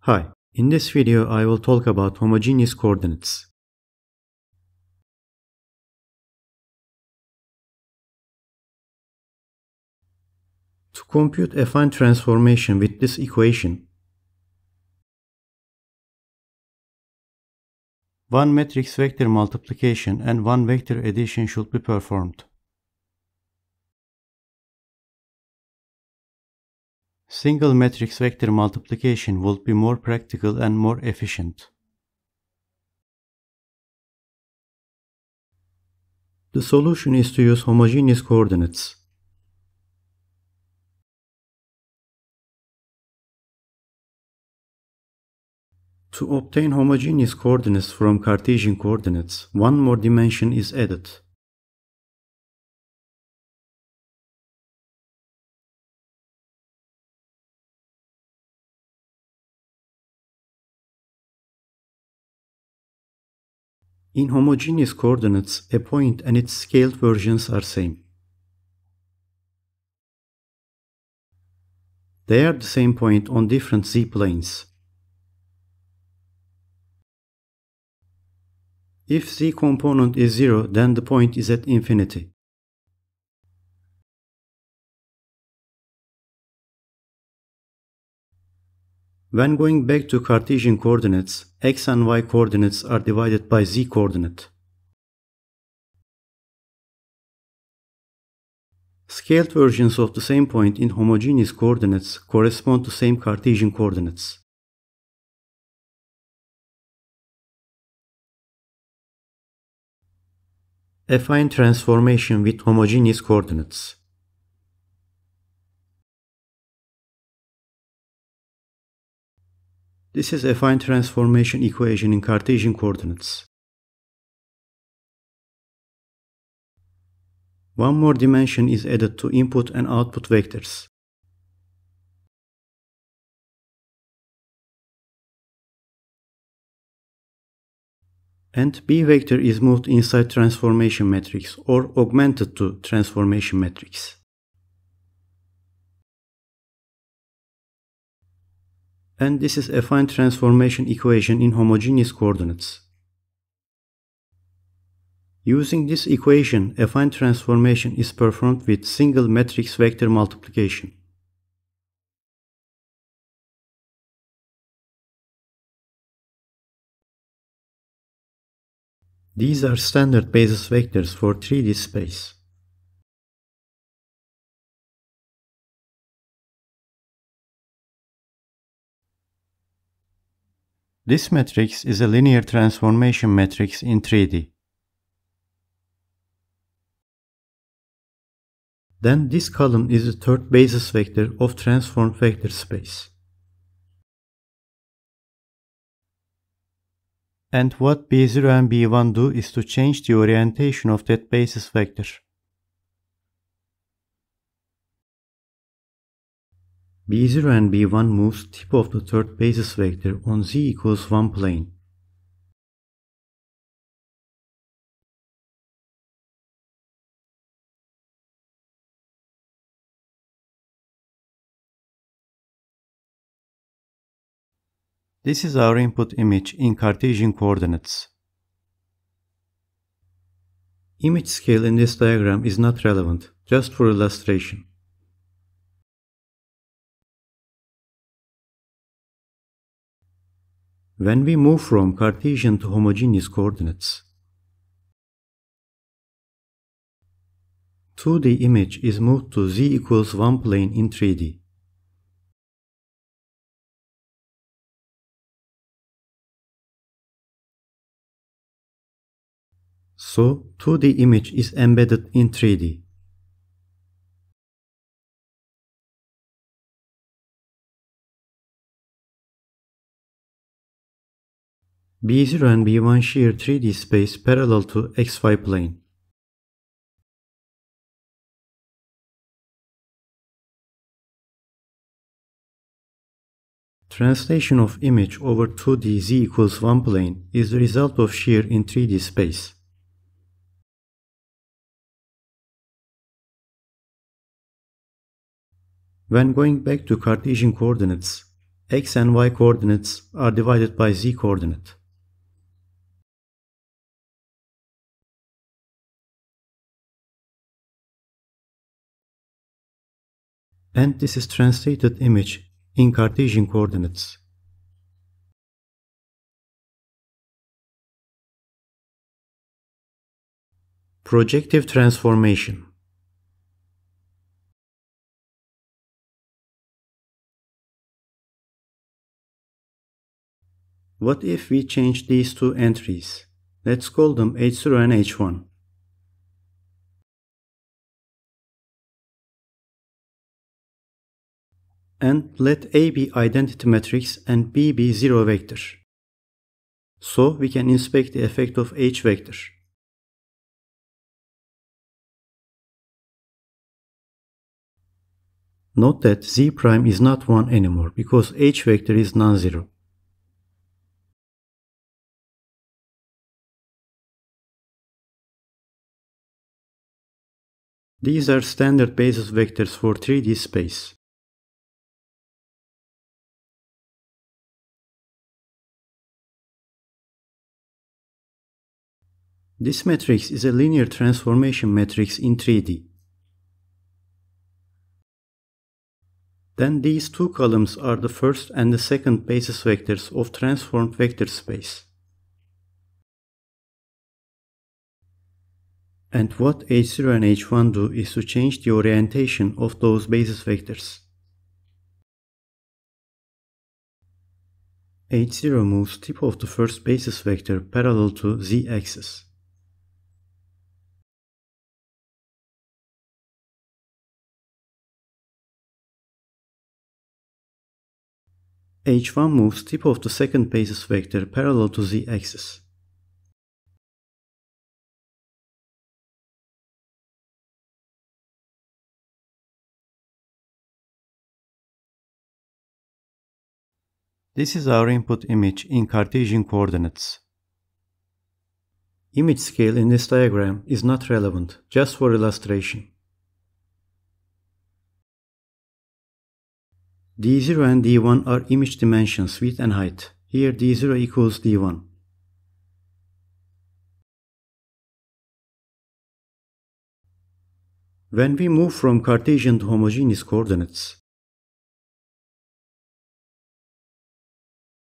Hi, in this video I will talk about homogeneous coordinates. To compute a affine transformation with this equation, one matrix vector multiplication and one vector addition should be performed. Single matrix vector multiplication would be more practical and more efficient. The solution is to use homogeneous coordinates. To obtain homogeneous coordinates from Cartesian coordinates, one more dimension is added. In homogeneous coordinates, a point and its scaled versions are same. They are the same point on different z-planes. If z component is 0, then the point is at infinity. When going back to Cartesian coordinates, x and y coordinates are divided by z coordinate. Scaled versions of the same point in homogeneous coordinates correspond to same Cartesian coordinates. Affine transformation with homogeneous coordinates. This is a affine transformation equation in Cartesian coordinates. One more dimension is added to input and output vectors. And B vector is moved inside transformation matrix or augmented to transformation matrix. And this is a affine transformation equation in homogeneous coordinates. Using this equation, affine transformation is performed with single matrix vector multiplication. These are standard basis vectors for 3D space. This matrix is a linear transformation matrix in 3D. Then this column is the third basis vector of transformed vector space. And what B0 and B1 do is to change the orientation of that basis vector. B0 and B1 moves tip of the third basis vector on z equals 1 plane. This is our input image in Cartesian coordinates. Image scale in this diagram is not relevant, just for illustration. When we move from Cartesian to homogeneous coordinates, 2D image is moved to z equals 1 plane in 3D. So, 2D image is embedded in 3D. B0 and B1 shear 3D space parallel to xy plane. Translation of image over 2D z equals 1 plane is the result of shear in 3D space. When going back to Cartesian coordinates, x and y coordinates are divided by z coordinate. And this is translated image in Cartesian coordinates. Projective transformation What if we change these two entries? Let's call them H0 and H1. And let A be identity matrix and B be zero vector. So we can inspect the effect of H vector. Note that z prime is not 1 anymore because h vector is non-zero. These are standard basis vectors for 3D space. This matrix is a linear transformation matrix in 3D. Then these two columns are the first and the second basis vectors of transformed vector space. And what h0 and h1 do is to change the orientation of those basis vectors. h0 moves tip of the first basis vector parallel to z-axis. H1 moves tip of the second basis vector parallel to z-axis. This is our input image in Cartesian coordinates. Image scale in this diagram is not relevant, just for illustration. D0 and d1 are image dimensions, width and height. Here d0 equals d1. When we move from Cartesian to homogeneous coordinates,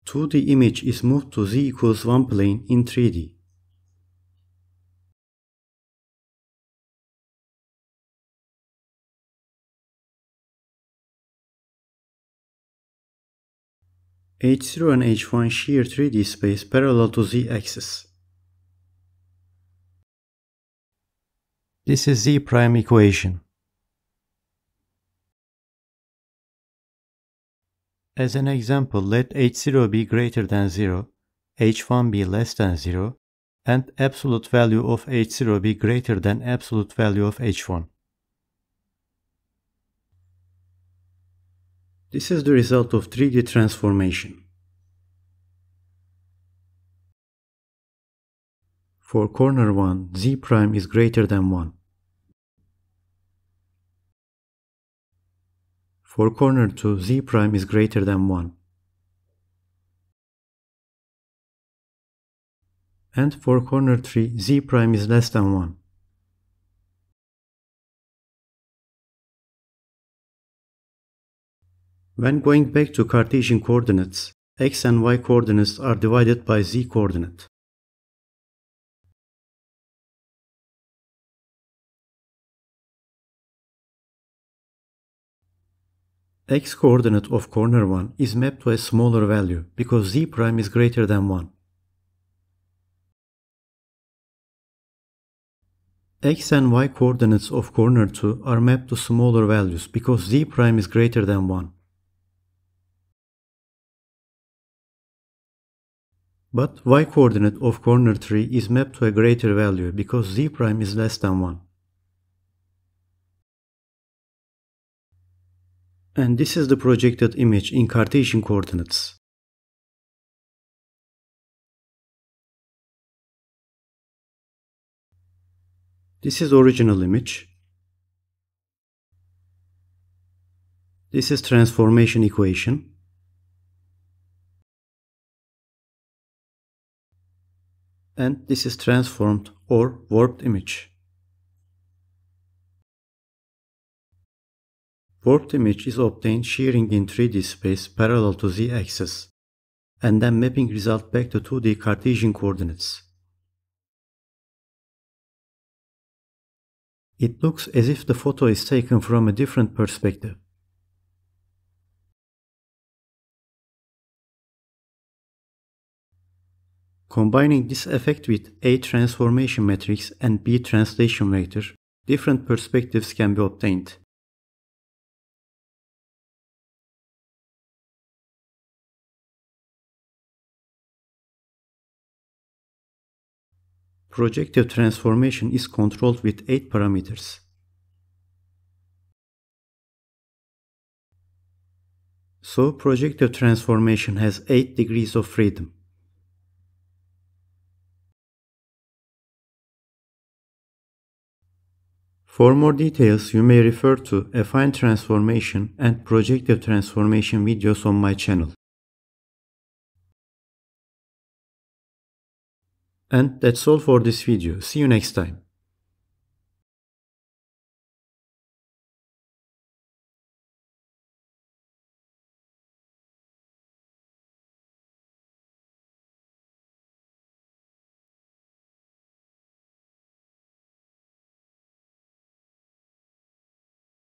2D image is moved to z equals 1 plane in 3D. H0 and H1 shear 3D space parallel to z-axis. This is z prime equation. As an example, let h0 be greater than 0, h1 be less than 0, and absolute value of h0 be greater than absolute value of h1. This is the result of 3D transformation. For corner 1, z prime is greater than 1. For corner 2, z prime is greater than 1. And for corner 3, z prime is less than 1. When going back to Cartesian coordinates, x and y coordinates are divided by z coordinate. x coordinate of corner 1 is mapped to a smaller value because z prime is greater than 1. x and y coordinates of corner 2 are mapped to smaller values because z prime is greater than 1. But y coordinate of corner 3 is mapped to a greater value because z prime is less than 1. And this is the projected image in Cartesian coordinates. This is original image. This is transformation equation. And this is transformed or warped image. Warped image is obtained shearing in 3D space parallel to z-axis and then mapping result back to 2D Cartesian coordinates. It looks as if the photo is taken from a different perspective. Combining this effect with A transformation matrix and B translation vector, different perspectives can be obtained. Projective transformation is controlled with 8 parameters. So projective transformation has 8 degrees of freedom. For more details, you may refer to affine transformation and projective transformation videos on my channel. And that's all for this video. See you next time.